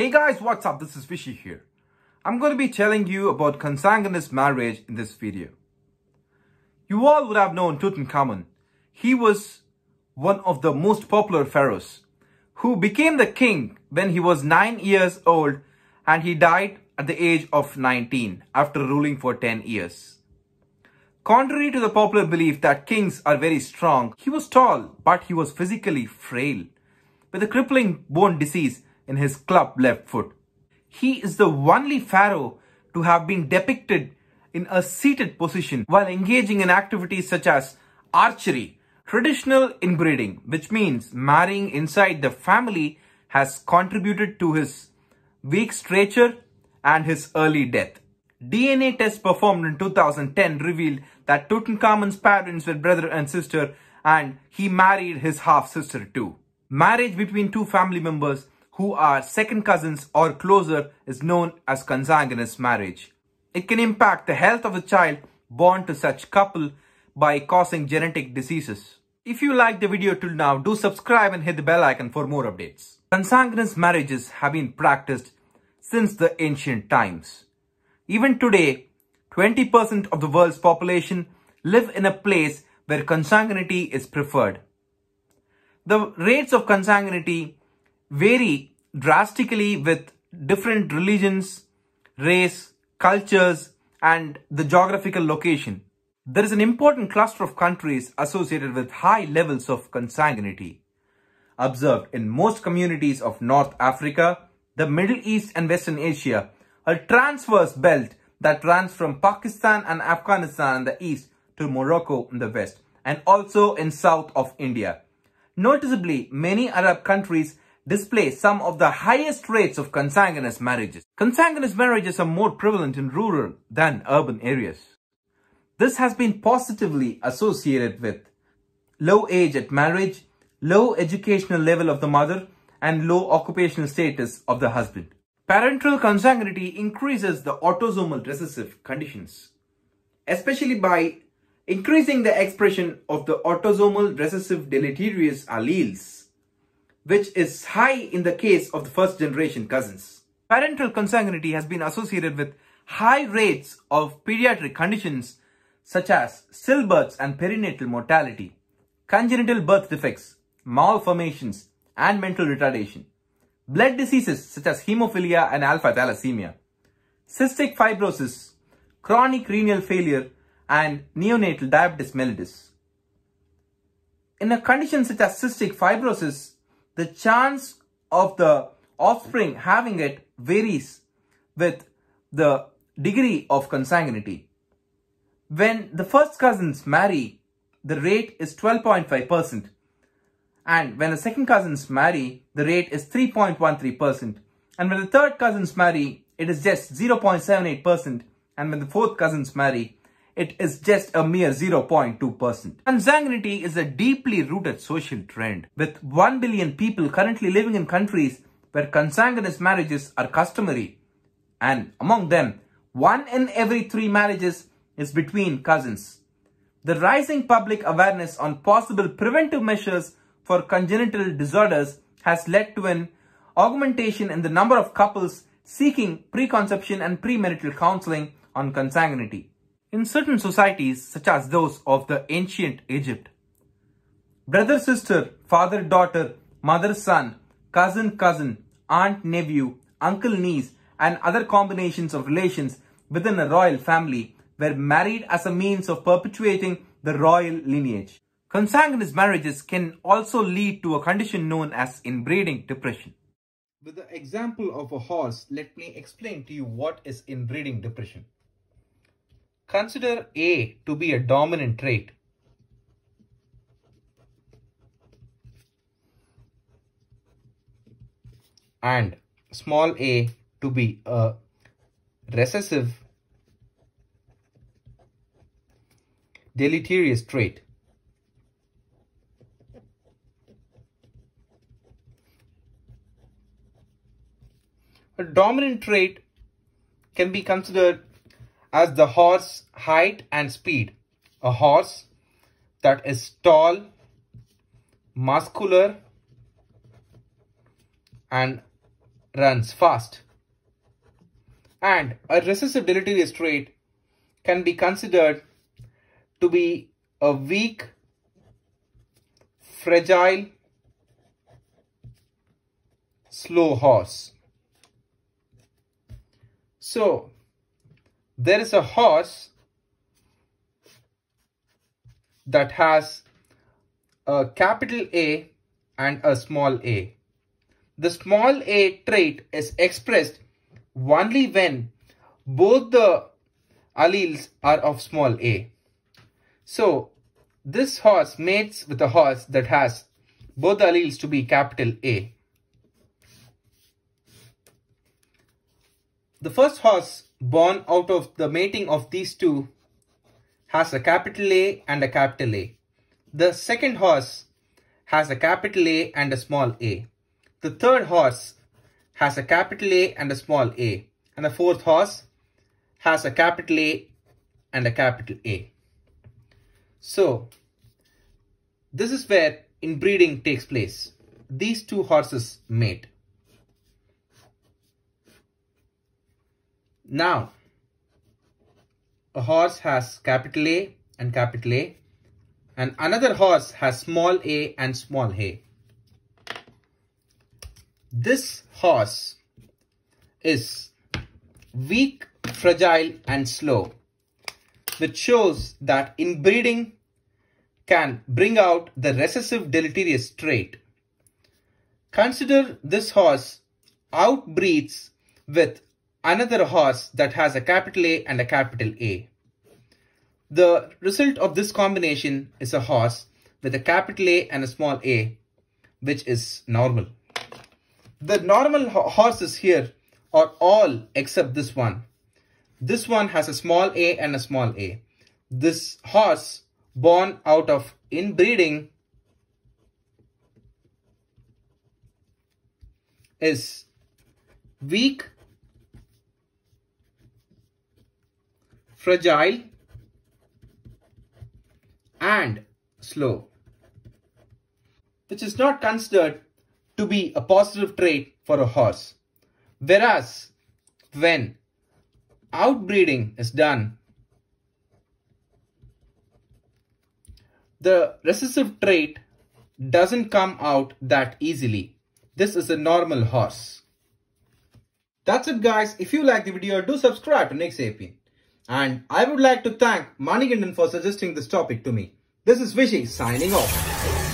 Hey guys, what's up? This is Vishi here. I'm going to be telling you about consanguineous marriage in this video. You all would have known Tutankhamun. He was one of the most popular pharaohs who became the king when he was 9 years old and he died at the age of 19 after ruling for 10 years. Contrary to the popular belief that kings are very strong, he was tall but he was physically frail with a crippling bone disease in his club left foot. He is the only pharaoh to have been depicted in a seated position while engaging in activities such as archery, traditional inbreeding, which means marrying inside the family has contributed to his weak stature and his early death. DNA tests performed in 2010 revealed that Tutankhamun's parents were brother and sister and he married his half-sister too. Marriage between two family members who are second cousins or closer is known as consanguineous marriage. It can impact the health of the child born to such couple by causing genetic diseases. If you liked the video till now, do subscribe and hit the bell icon for more updates. Consanguineous marriages have been practiced since the ancient times. Even today, 20% of the world's population live in a place where consanguinity is preferred. The rates of consanguinity vary drastically with different religions, race, cultures, and the geographical location. There is an important cluster of countries associated with high levels of consanguinity. Observed in most communities of North Africa, the Middle East and Western Asia, a transverse belt that runs from Pakistan and Afghanistan in the east to Morocco in the west, and also in south of India. Noticeably, many Arab countries display some of the highest rates of consanguineous marriages. Consanguineous marriages are more prevalent in rural than urban areas. This has been positively associated with low age at marriage, low educational level of the mother, and low occupational status of the husband. Parental consanguinity increases the autosomal recessive conditions, especially by increasing the expression of the autosomal recessive deleterious alleles, which is high in the case of the first generation cousins. Parental consanguinity has been associated with high rates of pediatric conditions such as stillbirths and perinatal mortality, congenital birth defects, malformations, and mental retardation blood diseases such as hemophilia and alpha thalassemia, cystic fibrosis, chronic renal failure, and neonatal diabetes mellitus. In a condition such as cystic fibrosis, the chance of the offspring having it varies with the degree of consanguinity. When the first cousins marry, the rate is 12.5%. And when the second cousins marry, the rate is 3.13%. And when the third cousins marry, it is just 0.78%. And when the fourth cousins marry, it is just a mere 0.2%. Consanguinity is a deeply rooted social trend, with 1 billion people currently living in countries where consanguineous marriages are customary. And among them, one in every three marriages is between cousins. The rising public awareness on possible preventive measures for congenital disorders has led to an augmentation in the number of couples seeking preconception and premarital counseling on consanguinity. In certain societies, such as those of the ancient Egypt, brother-sister, father-daughter, mother-son, cousin-cousin, aunt-nephew, uncle-niece, and other combinations of relations within a royal family were married as a means of perpetuating the royal lineage. Consanguineous marriages can also lead to a condition known as inbreeding depression. With the example of a horse, let me explain to you what is inbreeding depression. Consider A to be a dominant trait. And small a to be a recessive deleterious trait. A dominant trait can be considered as the horse height and speed. A horse that is tall, muscular and runs fast. And a recessive deleterious trait can be considered to be a weak, fragile, slow horse. So, there is a horse that has a capital A and a small a. The small a trait is expressed only when both the alleles are of small a. So, this horse mates with a horse that has both the alleles to be capital A. The first horse born out of the mating of these two has a capital A and a capital A. The second horse has a capital A and a small a. The third horse has a capital A and a small a. And the fourth horse has a capital A and a capital A. So, this is where inbreeding takes place. These two horses mate. Now, a horse has capital A and capital A and another horse has small a and small a. This horse is weak, fragile and slow, which shows that inbreeding can bring out the recessive deleterious trait. Consider this horse outbreeds with another horse that has a capital A and a capital A. The result of this combination is a horse with a capital A and a small a, which is normal. The normal ho horses here are all except this one. This one has a small a and a small a. This horse born out of inbreeding is weak, fragile, and slow, which is not considered to be a positive trait for a horse. Whereas when outbreeding is done, the recessive trait doesn't come out that easily. This is a normal horse. That's it guys. If you like the video, do subscribe to Nixapian. And I would like to thank Manikandan for suggesting this topic to me. This is Vishi signing off.